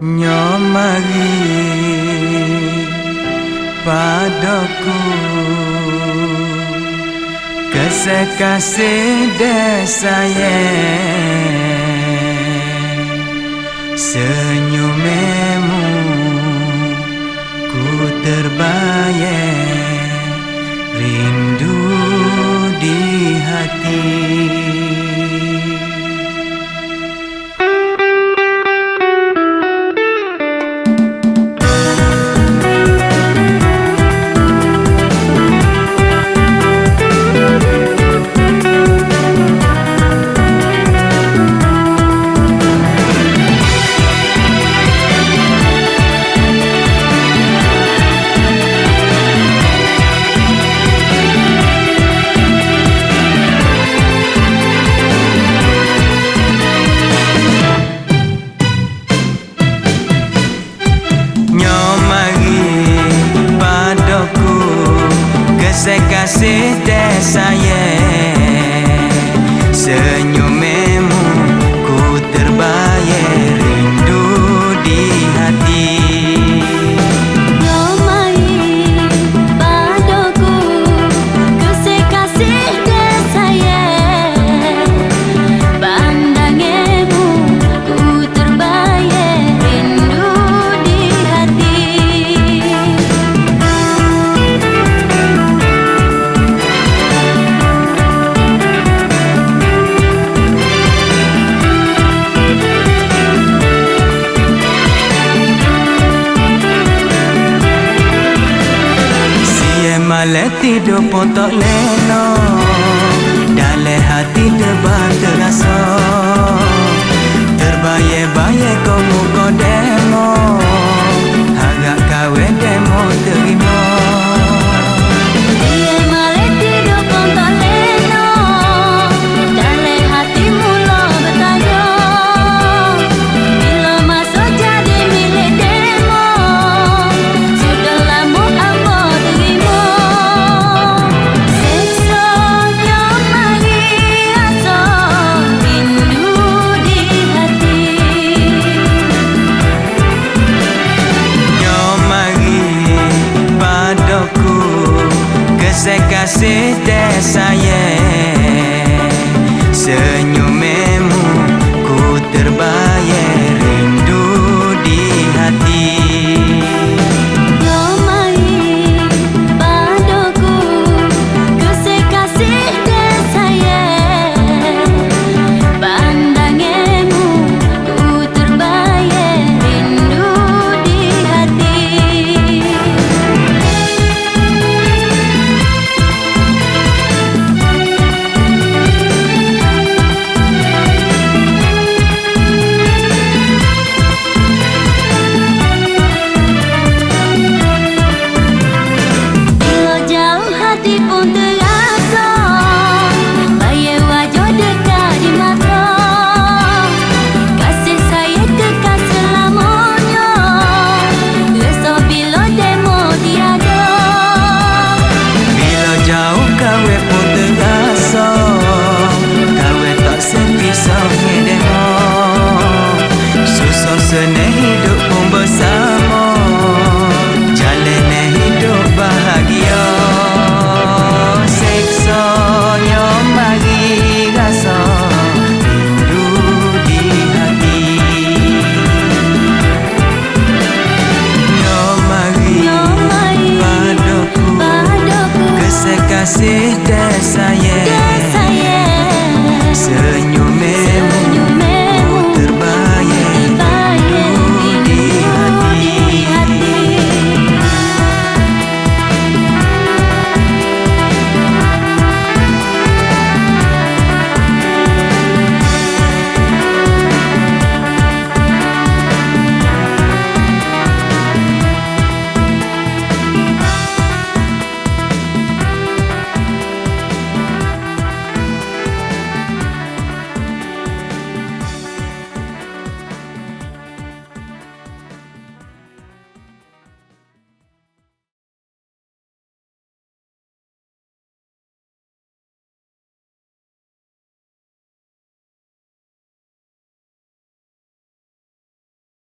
nyomari padaku. Kesekasih desaya senyummu ku terbayang malam tidur pun tak leno Dalam hati terbang terasa se kasih teh sayang senyum